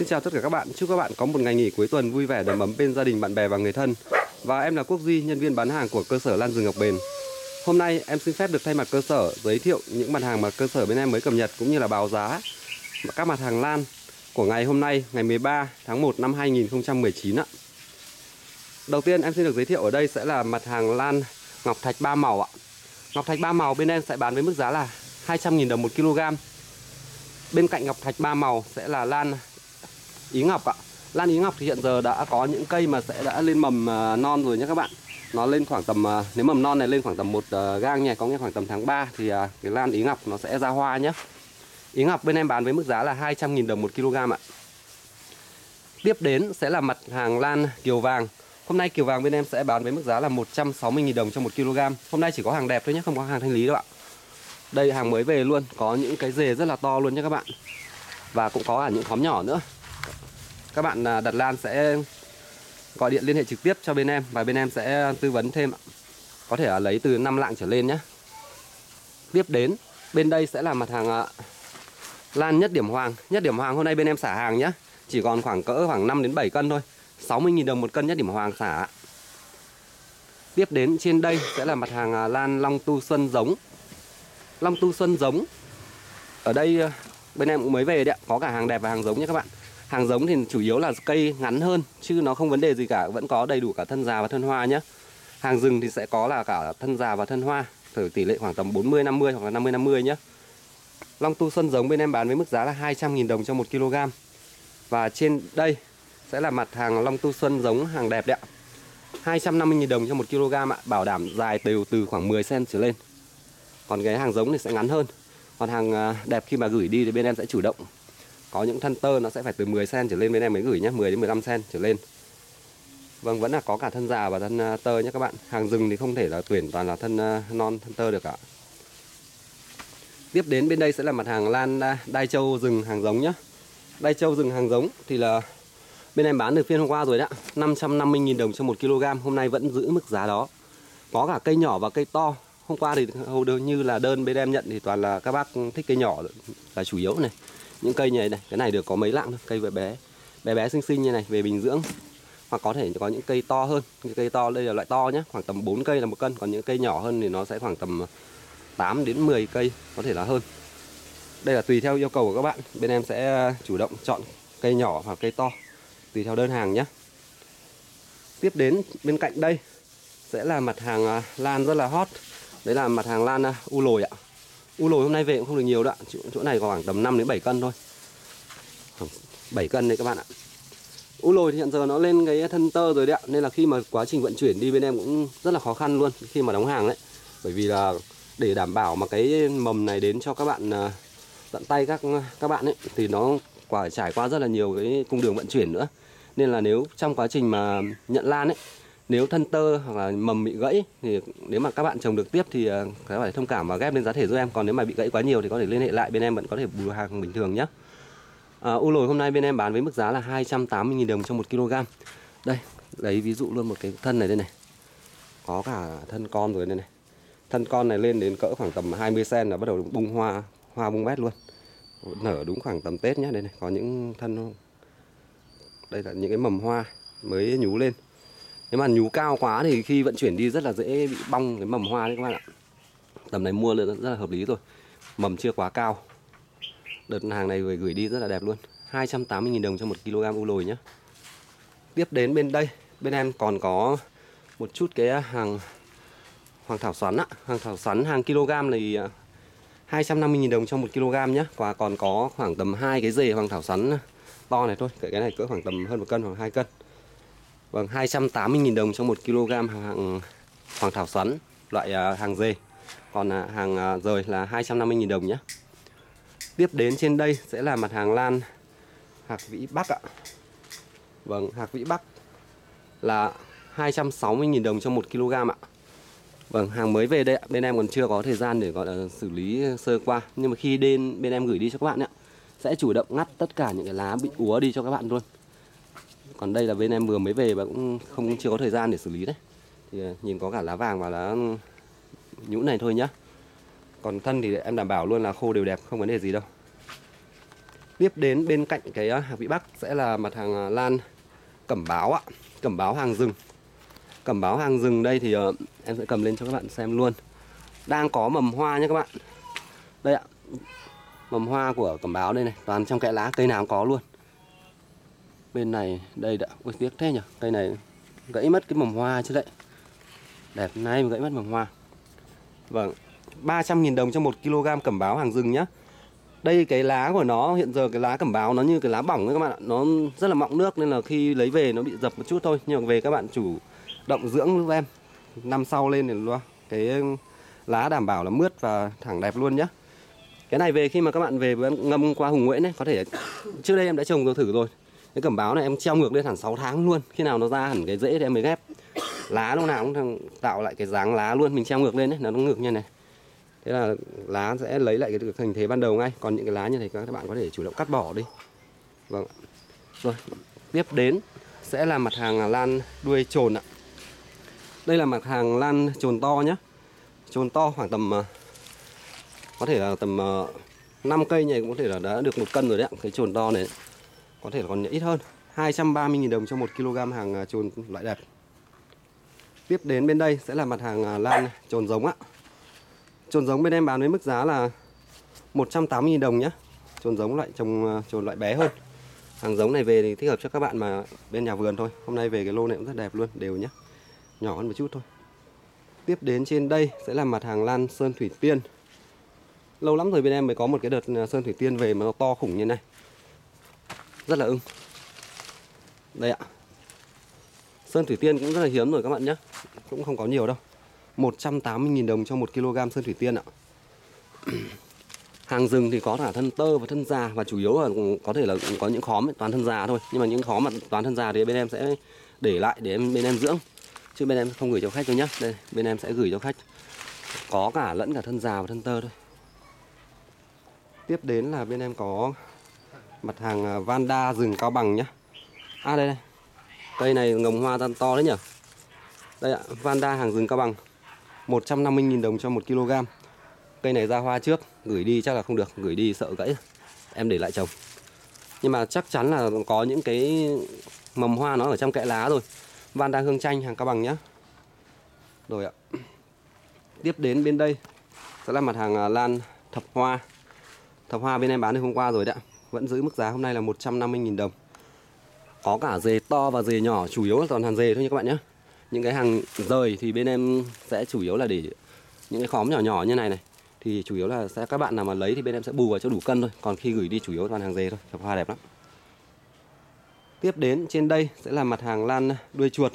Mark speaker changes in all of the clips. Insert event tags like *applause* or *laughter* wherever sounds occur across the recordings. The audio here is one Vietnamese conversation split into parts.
Speaker 1: Xin chào tất cả các bạn, chúc các bạn có một ngày nghỉ cuối tuần vui vẻ đầm ấm bên gia đình, bạn bè và người thân. Và em là Quốc Duy, nhân viên bán hàng của cơ sở Lan Rừng Ngọc Bền. Hôm nay em xin phép được thay mặt cơ sở giới thiệu những mặt hàng mà cơ sở bên em mới cập nhật cũng như là báo giá các mặt hàng lan của ngày hôm nay, ngày 13 tháng 1 năm 2019 ạ. Đầu tiên em xin được giới thiệu ở đây sẽ là mặt hàng lan ngọc thạch ba màu ạ. Ngọc thạch ba màu bên em sẽ bán với mức giá là 200.000 đồng một kg. Bên cạnh ngọc thạch ba màu sẽ là lan ý ngọc ạ. Lan ý ngọc thì hiện giờ đã có những cây mà sẽ đã lên mầm à, non rồi nhé các bạn. Nó lên khoảng tầm à, nếu mầm non này lên khoảng tầm một à, gang nha, có nghĩa khoảng tầm tháng 3 thì cái lan ý ngọc nó sẽ ra hoa nhé. Ý ngọc bên em bán với mức giá là 200.000 đồng một kg ạ. Tiếp đến sẽ là mặt hàng lan kiều vàng. Hôm nay kiều vàng bên em sẽ bán với mức giá là 160.000 đồng cho một kg. Hôm nay chỉ có hàng đẹp thôi nhé, không có hàng thanh lý đâu ạ. Đây hàng mới về luôn, có những cái rề rất là to luôn nhé các bạn. Và cũng có cả những khóm nhỏ nữa. Các bạn à, đặt lan sẽ gọi điện liên hệ trực tiếp cho bên em và bên em sẽ tư vấn thêm Có thể lấy từ 5 lạng trở lên nhé. Tiếp đến bên đây sẽ là mặt hàng à, lan nhất điểm hoàng. Nhất điểm hoàng hôm nay bên em xả hàng nhé. Chỉ còn khoảng cỡ khoảng 5 đến 7 cân thôi. 60.000 đồng một cân nhất điểm hoàng xả. Tiếp đến trên đây sẽ là mặt hàng à, lan long tu xuân giống. Long tu xuân giống. Ở đây bên em cũng mới về đấy ạ, có cả hàng đẹp và hàng giống nhé các bạn. Hàng giống thì chủ yếu là cây ngắn hơn chứ nó không vấn đề gì cả, vẫn có đầy đủ cả thân già và thân hoa nhé. Hàng rừng thì sẽ có là cả thân già và thân hoa, thử tỷ lệ khoảng tầm 40 50 hoặc là 50 50 nhé. Long tu xuân giống bên em bán với mức giá là 200.000 đồng cho 1 kg. Và trên đây sẽ là mặt hàng long tu xuân giống hàng đẹp đấy ạ. 250.000 đồng cho 1 kg ạ, bảo đảm dài đều từ khoảng 10 cm trở lên. Còn cái hàng giống thì sẽ ngắn hơn. Còn hàng à, đẹp khi mà gửi đi thì bên em sẽ chủ động có những thân tơ nó sẽ phải từ 10 cm trở lên bên em mới gửi nhé 10 đến 15 cm trở lên. Vâng vẫn là có cả thân già và thân à, tơ nhé các bạn. Hàng rừng thì không thể là tuyển toàn là thân à, non, thân tơ được cả Tiếp đến bên đây sẽ là mặt hàng lan à, đai châu rừng hàng giống nhé Đai châu rừng hàng giống thì là bên em bán được phiên hôm qua rồi đấy 550.000 đồng cho 1 kg, Hôm nay vẫn giữ mức giá đó. Có cả cây nhỏ và cây to. Hôm qua thì hầu như là đơn bên em nhận thì toàn là các bác thích cây nhỏ là chủ yếu này những cây như này, cái này được có mấy lạng thôi cây bé bé. Bé bé xinh xinh như này về bình dưỡng. Hoặc có thể có những cây to hơn. Những cây to đây là loại to nhé khoảng tầm 4 cây là một cân. Còn những cây nhỏ hơn thì nó sẽ khoảng tầm 8 đến 10 cây có thể là hơn. Đây là tùy theo yêu cầu của các bạn. Bên em sẽ à, chủ động chọn cây nhỏ hoặc cây to tùy theo đơn hàng nhé tiếp đến bên cạnh đây sẽ là mặt hàng à, lan rất là hot. Đấy là mặt hàng lan à, u lồi ạ u lồi hôm nay về cũng không được nhiều đâu ạ. Chỗ, chỗ này khoảng tầm 5 đến 7 cân thôi. 7 cân đấy các bạn ạ. U lồi thì hiện giờ nó lên cái thân tơ rồi đấy ạ. Nên là khi mà quá trình vận chuyển đi bên em cũng rất là khó khăn luôn khi mà đóng hàng đấy. Bởi vì là để đảm bảo mà cái mầm này đến cho các bạn à, tận tay các các bạn ấy thì nó quả trải qua rất là nhiều cái cung đường vận chuyển nữa. Nên là nếu trong quá trình mà nhận lan ấy nếu thân tơ hoặc là mầm bị gãy thì nếu mà các bạn trồng được tiếp thì à, các bạn thông cảm và ghép lên giá thể giúp em. Còn nếu mà bị gãy quá nhiều thì có thể liên hệ lại bên em vẫn có thể bù hàng bình thường nhé. À, u lồi hôm nay bên em bán với mức giá là 280.000 đồng cho 1 kg. Đây lấy ví dụ luôn một cái thân này đây này. Có cả thân con rồi đây này. Thân con này lên đến cỡ khoảng tầm 20 cm là bắt đầu bung hoa hoa bung bét luôn. Nở đúng khoảng tầm Tết nhé đây này có những thân đây là những cái mầm hoa mới nhú lên nếu mà nhú cao quá thì khi vận chuyển đi rất là dễ bị bong cái mầm hoa đấy các bạn ạ. Tầm này mua lên rất là hợp lý rồi mầm chưa quá cao. Đợt hàng này gửi gửi đi rất là đẹp luôn. 280.000 đồng cho một kg u lồi nhé tiếp đến bên đây, bên em còn có một chút cái hàng hoàng thảo xoắn á. hoàng thảo xoắn, hàng kg này à, 250.000 đồng cho một kg nhé và còn có khoảng tầm hai cái dề hoàng thảo xoắn to này thôi. Cái này cỡ khoảng tầm hơn một cân hoặc hai cân. Vâng, 280.000 đồng cho 1 kg hàng hoàng thảo xoắn loại à, hàng dê. Còn à, hàng à, rời là 250.000 đồng nhé. Tiếp đến trên đây sẽ là mặt hàng lan hạc vĩ Bắc ạ. Vâng, hạc vĩ Bắc là 260.000 đồng cho 1 kg ạ. Vâng, hàng mới về đây ạ. Bên em còn chưa có thời gian để gọi là xử lý sơ qua. Nhưng mà khi đến bên em gửi đi cho các bạn ạ, sẽ chủ động ngắt tất cả những cái lá bị úa đi cho các bạn luôn còn đây là bên em vừa mới về và cũng không chưa có thời gian để xử lý đấy thì ờ, nhìn có cả lá vàng và lá nhũ này thôi nhá còn thân thì em đảm bảo luôn là khô đều đẹp không vấn đề gì đâu Tiếp đến bên cạnh cái ờ, hạt vị Bắc sẽ là mặt hàng ờ, lan cẩm báo ạ, cẩm báo hàng rừng. Cẩm báo hàng rừng đây thì em sẽ cầm lên cho các bạn xem luôn. Đang có mầm hoa nhé các bạn. Đây ạ. Mầm hoa của cẩm báo đây này, toàn trong kẽ lá cây nào cũng có luôn. Bên này đây đã ui tiếc thế nhỉ, cây này gãy mất cái mầm hoa chứ đấy. Đẹp nay mà gãy mất mầm hoa. Vâng, 300.000 đồng cho 1 kg cẩm báo hàng rừng nhá. Đây cái lá của nó hiện giờ cái lá cẩm báo nó như cái lá bỏng ấy các bạn ạ, nó rất là mọng nước nên là khi lấy về nó bị dập một chút thôi, nhưng mà về các bạn chủ động dưỡng giúp em. Năm sau lên thì luôn cái lá đảm bảo là mướt và thẳng đẹp luôn nhá. Cái này về khi mà các bạn về ngâm qua Hùng Nguyễn ấy, có thể trước đây em đã trồng rồi thử rồi. Cái cẩm báo này em treo ngược lên hẳn 6 tháng luôn, khi nào nó ra hẳn cái rễ thì em mới ghép. Lá lúc nào cũng tạo lại cái dáng lá luôn, mình treo ngược lên đấy, nó ngược như này. Thế là lá sẽ lấy lại cái hình thế ban đầu ngay. Còn những cái lá như thế các bạn có thể chủ động cắt bỏ đi. Vâng rồi tiếp đến sẽ là mặt hàng lan đuôi trồn ạ. Đây là mặt hàng lan trồn to nhé trồn to khoảng tầm à, có thể là tầm à, 5 cây này cũng có thể là đã được một cân rồi đấy ạ cái trồn to này có thể là còn ít hơn. 230.000 đồng cho 1 kg hàng à, trồn loại đẹp. Tiếp đến bên đây sẽ là mặt hàng à, lan trồn giống ạ. Trồn giống bên em bán với mức giá là 180.000 đồng nhé Trồn giống loại trồng à, trồn loại bé hơn. Hàng giống này về thì thích hợp cho các bạn mà bên nhà vườn thôi. Hôm nay về cái lô này cũng rất đẹp luôn, đều nhé Nhỏ hơn một chút thôi. Tiếp đến trên đây sẽ là mặt hàng lan sơn thủy tiên. Lâu lắm rồi bên em mới có một cái đợt sơn thủy tiên về mà nó to khủng như này. Rất là ưng. Đây ạ. Sơn thủy tiên cũng rất là hiếm rồi các bạn nhé. Cũng không có nhiều đâu. 180.000 đồng cho 1 kg sơn thủy tiên ạ. Hàng rừng thì có cả thân tơ và thân già Và chủ yếu là có thể là có những khóm ấy, toàn thân già thôi. Nhưng mà những khóm mà toàn thân già thì bên em sẽ để lại để em, bên em dưỡng. Chứ bên em không gửi cho khách đâu nhá. Đây bên em sẽ gửi cho khách. Có cả lẫn cả thân già và thân tơ thôi. Tiếp đến là bên em có mặt hàng à, Vanda rừng cao bằng nhá. À đây đây. Cây này ngồng hoa to đấy nhỉ Đây ạ, Vanda hàng rừng cao bằng. 150.000 đồng cho 1 kg. Cây này ra hoa trước, Gửi đi chắc là không được, Gửi đi sợ gãy. Em để lại trồng. Nhưng mà chắc chắn là có những cái mầm hoa nó ở trong kẽ lá rồi. Vanda hương chanh hàng cao bằng nhá. Rồi ạ. Tiếp đến bên đây Sẽ là mặt hàng à, lan thập hoa. Thập hoa bên em bán được hôm qua rồi đấy vẫn giữ mức giá hôm nay là 150.000 đồng. Có cả dề to và dề nhỏ, Chủ yếu là toàn hàng dề thôi nha các bạn nhé. Những cái hàng rời thì bên em sẽ chủ yếu là để những cái khóm nhỏ nhỏ như này này. Thì chủ yếu là sẽ, các bạn nào mà lấy thì bên em sẽ bù vào cho đủ cân thôi. Còn khi gửi đi chủ yếu toàn hàng dề thôi, chọc hoa đẹp lắm. Tiếp đến, trên đây sẽ là mặt hàng lan đuôi chuột.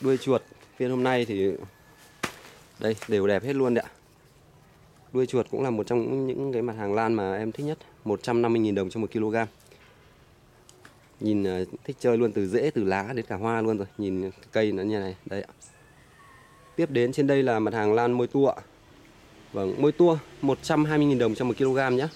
Speaker 1: Đuôi chuột, phiên hôm nay thì đây, đều đẹp hết luôn đấy ạ. Đuôi chuột cũng là một trong những cái mặt hàng lan mà em thích nhất. 150.000 đồng cho 1 kg. Nhìn à, thích chơi luôn từ rễ, từ lá đến cả hoa luôn rồi. Nhìn cây nó như này đây ạ. Tiếp đến trên đây là mặt hàng lan môi tua vâng môi tua 120.000 đồng cho một kg nhé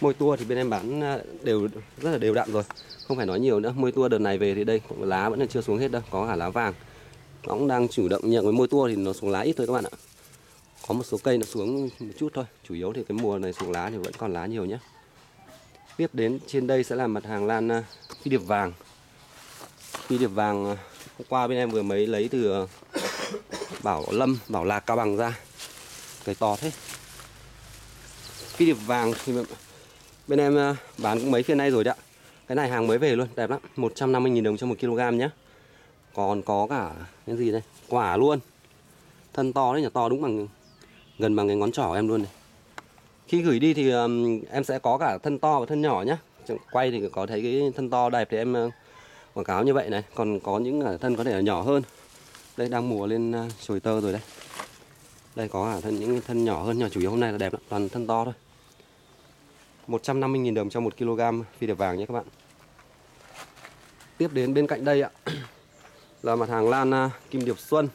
Speaker 1: môi tua thì bên em bán à, đều, rất là đều đặn rồi. Không phải nói nhiều nữa. Môi tua đợt này về thì đây lá vẫn là chưa xuống hết đâu, có cả lá vàng. Nó cũng đang chủ động nhận với môi tua thì nó xuống lá ít thôi các bạn ạ. Có một số cây nó xuống một chút thôi. Chủ yếu thì cái mùa này xuống lá thì vẫn còn lá nhiều nhé tiếp đến trên đây sẽ là mặt hàng lan à, phi điệp vàng. Phi điệp vàng à, hôm qua bên em vừa mới lấy từ à, bảo lâm, bảo lạc, cao bằng ra. Cây to thế. Phi điệp vàng thì bên em bán cũng mấy phiên nay rồi đấy ạ. Cái này hàng mới về luôn, đẹp lắm. 150.000 đồng cho một kg nhé còn có cả cái gì đây? Quả luôn. Thân to đấy nhỉ, to đúng bằng gần bằng cái ngón trỏ em luôn này khi gửi đi thì um, em sẽ có cả thân to và thân nhỏ nhé quay thì có thấy cái thân to đẹp thì em uh, quảng cáo như vậy này. Còn có những thân có thể là nhỏ hơn. Đây đang mùa lên uh, chồi tơ rồi đây. Đây có cả thân những thân nhỏ hơn. Nhỏ chủ yếu hôm nay là đẹp lắm toàn thân to thôi. 150.000 đồng cho 1 kg phi điệp vàng nhé các bạn. Tiếp đến bên cạnh đây ạ *clears throat* là mặt hàng lan uh, kim điệp xuân.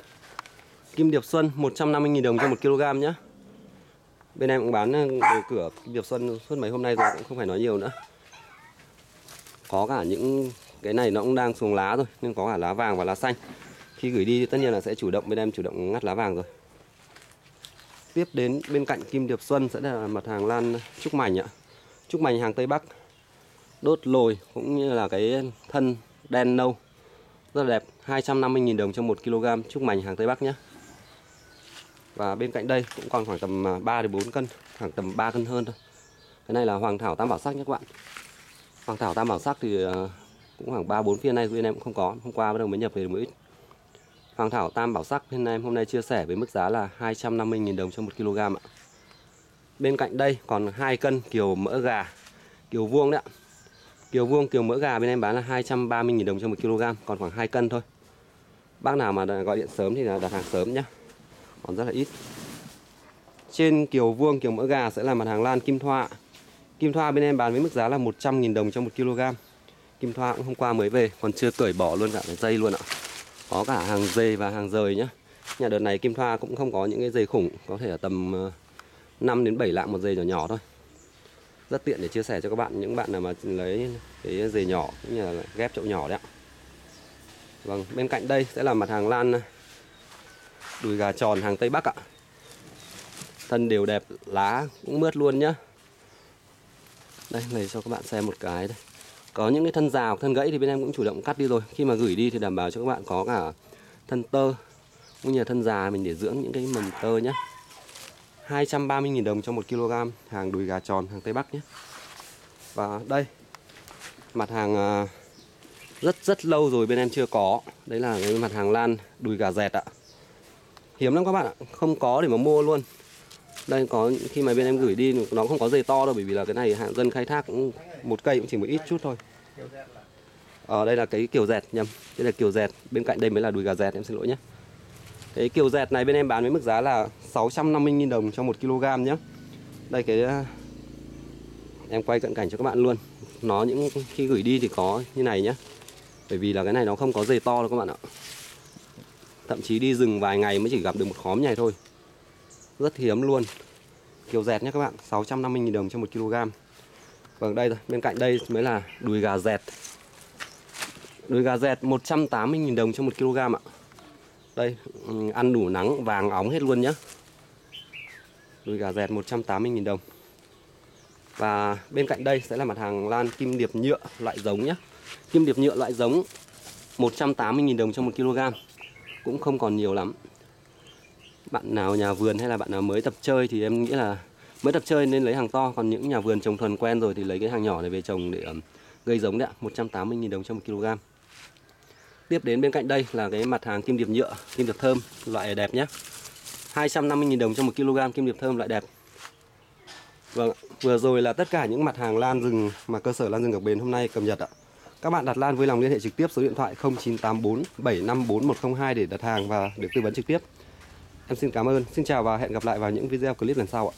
Speaker 1: Kim điệp xuân 150.000 đồng cho 1 kg nhé bên em cũng bán ờ, đều cửa Điệp Xuân suốt mấy hôm nay rồi cũng không phải nói nhiều nữa. Có cả những cái này nó cũng đang xuống lá rồi nên có cả lá vàng và lá xanh. Khi gửi đi thì tất nhiên là sẽ chủ động, bên em chủ động ngắt lá vàng rồi. Tiếp đến bên cạnh Kim Điệp Xuân sẽ là mặt hàng lan trúc mảnh ạ. Trúc mảnh hàng Tây Bắc. Đốt lồi cũng như là cái thân đen nâu. Rất là đẹp 250.000 đồng cho 1 kg Trúc mảnh hàng Tây Bắc nhé và bên cạnh đây cũng còn khoảng tầm à, 3 đến 4 cân Khoảng tầm 3 cân hơn thôi. Cái này là Hoàng Thảo Tam Bảo Sắc nhé các bạn. Hoàng Thảo Tam Bảo Sắc thì à, cũng khoảng 3-4 phiên nay bên em cũng không có. Hôm qua bắt đầu mới nhập về một ít. Hoàng Thảo Tam Bảo Sắc bên em hôm nay chia sẻ với mức giá là 250.000 đồng cho 1 kg ạ. Bên cạnh đây còn 2 cân kiều mỡ gà Kiều vuông đấy ạ. Kiều vuông, kiều mỡ gà bên em bán là 230.000 đồng cho 1 kg Còn khoảng 2 cân thôi. Bác nào mà gọi điện sớm thì là đặt hàng sớm nhé còn rất là ít. Trên kiều vuông, kiều mỡ gà sẽ là mặt hàng lan kim thoa. Kim thoa bên em bán với mức giá là 100.000 đồng cho 1 kg. Kim thoa cũng hôm qua mới về Còn chưa cởi bỏ luôn cả cái dây luôn ạ. Có cả hàng dây và hàng rời nhá. Nhà đợt này kim thoa cũng không có những cái dây khủng Có thể là tầm ờ, 5 đến 7 lạng một dây nhỏ nhỏ thôi. Rất tiện để chia sẻ cho các bạn những bạn nào mà lấy cái dề nhỏ cũng như là ghép chậu nhỏ đấy ạ. Vâng bên cạnh đây sẽ là mặt hàng lan đùi gà tròn hàng tây bắc ạ thân đều đẹp, lá cũng mướt luôn nhá đây, này cho các bạn xem một cái đây có những cái thân rào, thân gãy thì bên em cũng chủ động cắt đi rồi khi mà gửi đi thì đảm bảo cho các bạn có cả thân tơ, cũng như là thân già, mình để dưỡng những cái mầm tơ nhé 230.000 đồng cho 1 kg hàng đùi gà tròn hàng Tây Bắc nhé. Và đây, mặt hàng à, rất rất lâu rồi bên em chưa có. Đấy là cái mặt hàng lan đùi gà dẹt ạ. Hiếm lắm các bạn ạ, không có để mà mua luôn. Đây có khi mà bên em gửi đi nó không có dây to đâu bởi vì là cái này hạn dân khai thác cũng một cây cũng chỉ một ít chút thôi. Ở à, đây là cái kiểu dẹt nhầm. Đây là kiểu dẹt, bên cạnh đây mới là đùi gà dẹt em xin lỗi nhé. Cái kiểu dẹt này bên em bán với mức giá là 650.000 đồng cho 1 kg nhé Đây cái Em quay cận cảnh cho các bạn luôn Nó những khi gửi đi thì có như này nhé Bởi vì là cái này nó không có dây to đâu các bạn ạ Thậm chí đi rừng vài ngày mới chỉ gặp được một khóm này thôi. Rất hiếm luôn. Kiều dẹt nhé các bạn 650.000 đồng cho 1 kg. Vâng đây rồi Bên cạnh đây mới là đùi gà dẹt. Đùi gà dẹt 180.000 đồng cho 1 kg ạ. Đây, ừ, ăn đủ nắng vàng óng hết luôn nhé Đùi gà dẹt 180.000 đồng. Và bên cạnh đây sẽ là mặt hàng lan kim điệp nhựa loại giống nhé Kim điệp nhựa loại giống 180.000 đồng cho 1 kg. Cũng không còn nhiều lắm. Bạn nào nhà vườn hay là bạn nào mới tập chơi thì em nghĩ là mới tập chơi nên lấy hàng to, còn những nhà vườn trồng thuần quen rồi thì lấy cái hàng nhỏ này về trồng để gây giống đấy ạ, 180.000 đồng cho 1 kg. Tiếp đến bên cạnh đây là cái mặt hàng kim điệp nhựa, kim điệp thơm loại đẹp nhé. 250.000 đồng cho 1 kg kim điệp thơm loại đẹp. Vâng, vừa rồi là tất cả những mặt hàng lan rừng mà cơ sở lan rừng Ngọc Bến hôm nay cập nhật ạ. Các bạn đặt lan vui lòng liên hệ trực tiếp số điện thoại 0984 754 102 để đặt hàng và được tư vấn trực tiếp. Em xin cảm ơn, xin chào và hẹn gặp lại vào những video clip lần sau ạ.